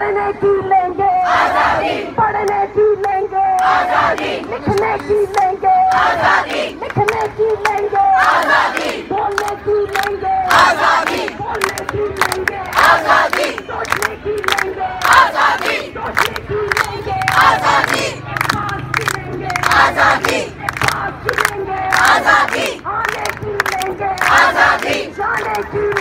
पढ़ने की लेंगे आज़ादी पढ़ने की लेंगे आज़ादी लिखने की लेंगे आज़ादी लिखने की लेंगे आज़ादी बोलने की लेंगे आज़ादी बोलने की लेंगे आज़ादी सोचने की लेंगे आज़ादी सोचने की लेंगे आज़ादी आज़ादी आज़ादी आने की लेंगे आज़ादी जाने की